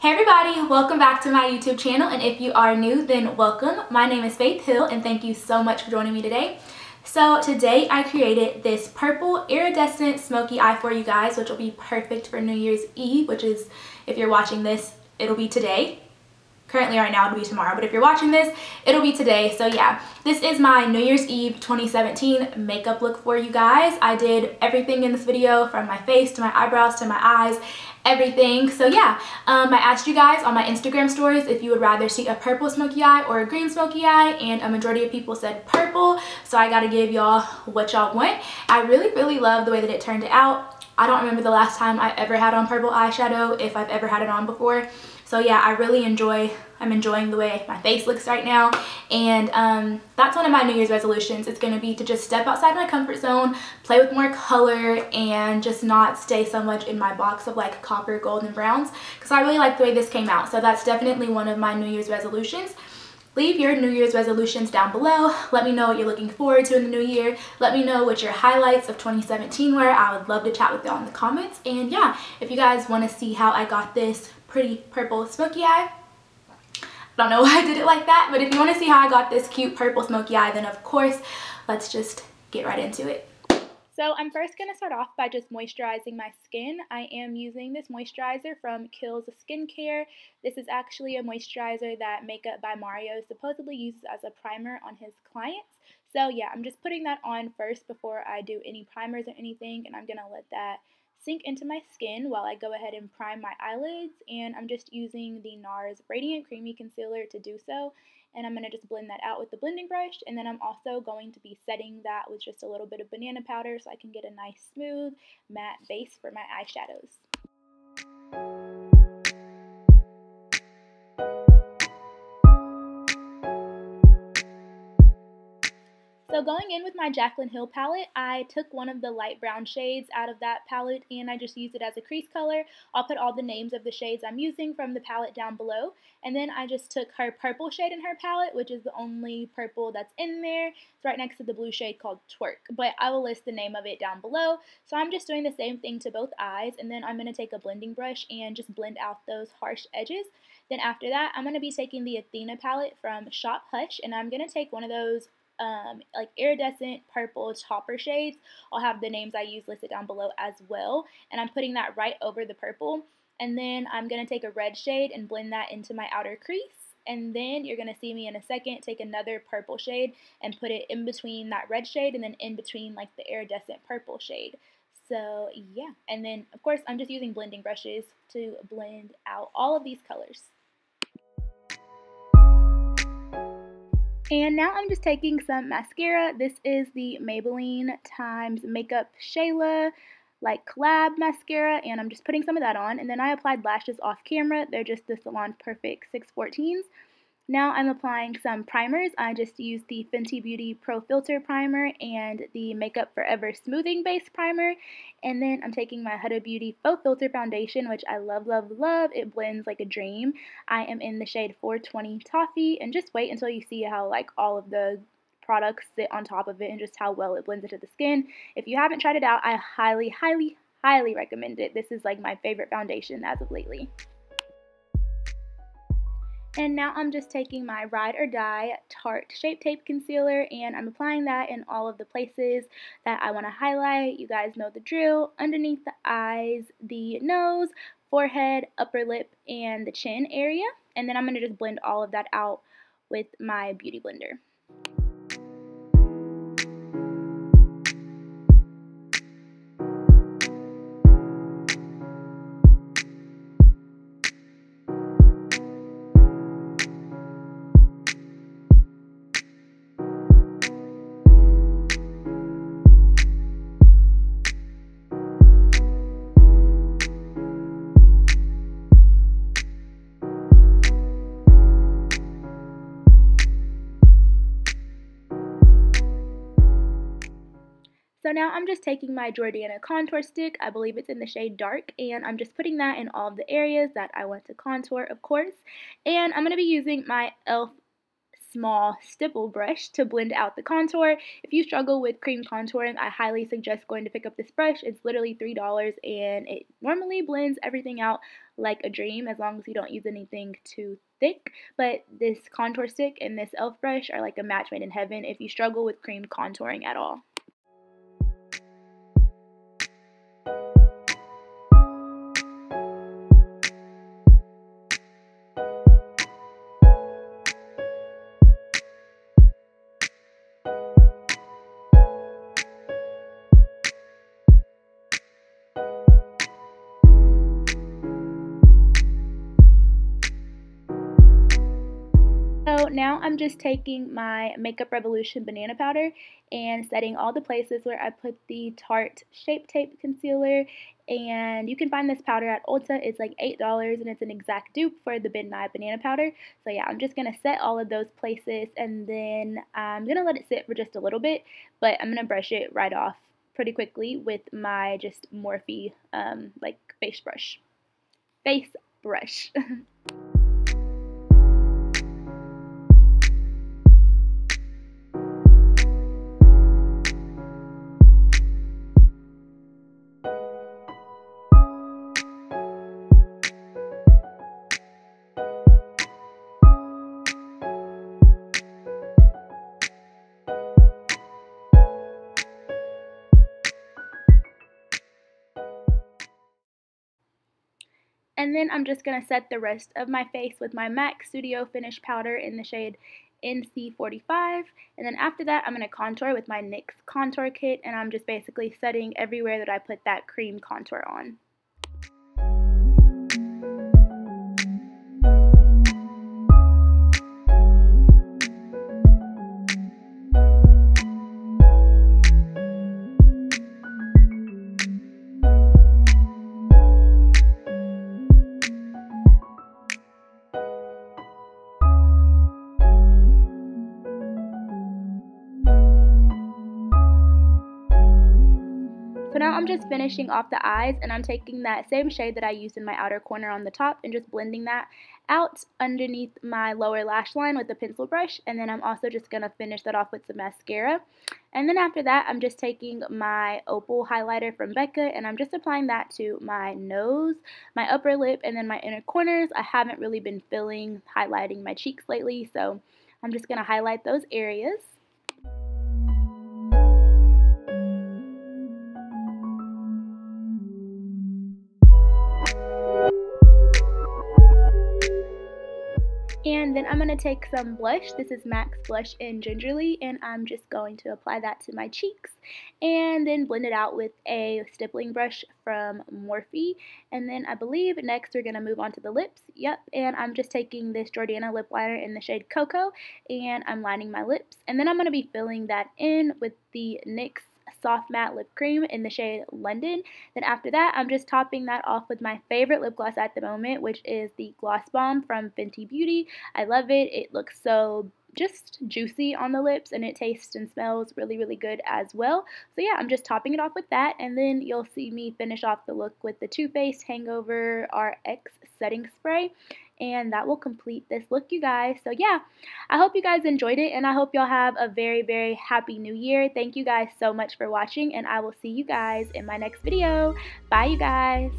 Hey everybody, welcome back to my YouTube channel and if you are new then welcome. My name is Faith Hill and thank you so much for joining me today. So today I created this purple iridescent smoky eye for you guys which will be perfect for New Year's Eve which is if you're watching this it'll be today currently right now it'll be tomorrow but if you're watching this it'll be today. So yeah this is my new year's eve 2017 makeup look for you guys. I did everything in this video from my face to my eyebrows to my eyes everything. So yeah um, i asked you guys on my instagram stories if you would rather see a purple smoky eye or a green smoky eye and a majority of people said purple. So i gotta give y'all what y'all want. I really really love the way that it turned out. I don't remember the last time i ever had on purple eyeshadow if i've ever had it on before. So yeah, I really enjoy, I'm enjoying the way my face looks right now. And um, that's one of my New Year's resolutions. It's gonna be to just step outside my comfort zone, play with more color, and just not stay so much in my box of like copper, gold, and browns. Because I really like the way this came out. So that's definitely one of my New Year's resolutions. Leave your New Year's resolutions down below. Let me know what you're looking forward to in the new year. Let me know what your highlights of 2017 were. I would love to chat with y'all in the comments. And yeah, if you guys want to see how I got this pretty purple smoky eye. Don't know why I did it like that, but if you want to see how I got this cute purple smoky eye, then of course, let's just get right into it. So I'm first going to start off by just moisturizing my skin. I am using this moisturizer from Kiehl's Skincare. This is actually a moisturizer that Makeup by Mario supposedly uses as a primer on his clients. So yeah, I'm just putting that on first before I do any primers or anything, and I'm going to let that sink into my skin while I go ahead and prime my eyelids and I'm just using the NARS Radiant Creamy Concealer to do so and I'm going to just blend that out with the blending brush and then I'm also going to be setting that with just a little bit of banana powder so I can get a nice smooth matte base for my eyeshadows. So going in with my Jaclyn Hill palette, I took one of the light brown shades out of that palette and I just used it as a crease color. I'll put all the names of the shades I'm using from the palette down below. And then I just took her purple shade in her palette, which is the only purple that's in there. It's right next to the blue shade called Twerk, but I will list the name of it down below. So I'm just doing the same thing to both eyes and then I'm going to take a blending brush and just blend out those harsh edges. Then after that, I'm going to be taking the Athena palette from Shop Hush and I'm going to take one of those um, like iridescent purple topper shades. I'll have the names I use listed down below as well. And I'm putting that right over the purple. And then I'm going to take a red shade and blend that into my outer crease. And then you're going to see me in a second take another purple shade and put it in between that red shade and then in between like the iridescent purple shade. So yeah, and then of course I'm just using blending brushes to blend out all of these colors. And now I'm just taking some mascara. This is the Maybelline times Makeup Shayla like collab mascara and I'm just putting some of that on and then I applied lashes off camera. They're just the Salon Perfect 614s. Now I'm applying some primers. I just used the Fenty Beauty Pro Filter Primer and the Makeup Forever Smoothing Base Primer. And then I'm taking my Huda Beauty Faux Filter Foundation, which I love, love, love. It blends like a dream. I am in the shade 420 Toffee. And just wait until you see how like all of the products sit on top of it and just how well it blends into the skin. If you haven't tried it out, I highly, highly, highly recommend it. This is like my favorite foundation as of lately. And now I'm just taking my Ride or Die Tarte Shape Tape Concealer and I'm applying that in all of the places that I want to highlight. You guys know the drill. Underneath the eyes, the nose, forehead, upper lip, and the chin area. And then I'm going to just blend all of that out with my Beauty Blender. So now I'm just taking my Jordana contour stick, I believe it's in the shade dark, and I'm just putting that in all of the areas that I want to contour, of course. And I'm going to be using my e.l.f. small stipple brush to blend out the contour. If you struggle with cream contouring, I highly suggest going to pick up this brush. It's literally $3 and it normally blends everything out like a dream as long as you don't use anything too thick. But this contour stick and this e.l.f. brush are like a match made in heaven if you struggle with cream contouring at all. Now I'm just taking my Makeup Revolution banana powder and setting all the places where I put the Tarte Shape Tape Concealer. And you can find this powder at Ulta. It's like $8 and it's an exact dupe for the Ben Nye banana powder. So yeah, I'm just going to set all of those places and then I'm going to let it sit for just a little bit. But I'm going to brush it right off pretty quickly with my just Morphe um, like face brush. Face brush. And then I'm just going to set the rest of my face with my MAC Studio Finish Powder in the shade NC45. And then after that, I'm going to contour with my NYX Contour Kit. And I'm just basically setting everywhere that I put that cream contour on. I'm just finishing off the eyes and I'm taking that same shade that I used in my outer corner on the top and just blending that out underneath my lower lash line with a pencil brush and then I'm also just going to finish that off with some mascara. And then after that I'm just taking my Opal highlighter from Becca and I'm just applying that to my nose, my upper lip, and then my inner corners. I haven't really been filling, highlighting my cheeks lately so I'm just going to highlight those areas. And then I'm going to take some blush. This is MAC's Blush in Gingerly. And I'm just going to apply that to my cheeks. And then blend it out with a stippling brush from Morphe. And then I believe next we're going to move on to the lips. Yep. And I'm just taking this Jordana lip liner in the shade Cocoa. And I'm lining my lips. And then I'm going to be filling that in with the NYX soft matte lip cream in the shade London. Then after that, I'm just topping that off with my favorite lip gloss at the moment, which is the Gloss Bomb from Fenty Beauty. I love it. It looks so just juicy on the lips and it tastes and smells really really good as well so yeah I'm just topping it off with that and then you'll see me finish off the look with the Too Faced Hangover RX setting spray and that will complete this look you guys. So yeah i hope you guys enjoyed it and i hope y'all have a very very happy new year. Thank you guys so much for watching and i will see you guys in my next video. Bye you guys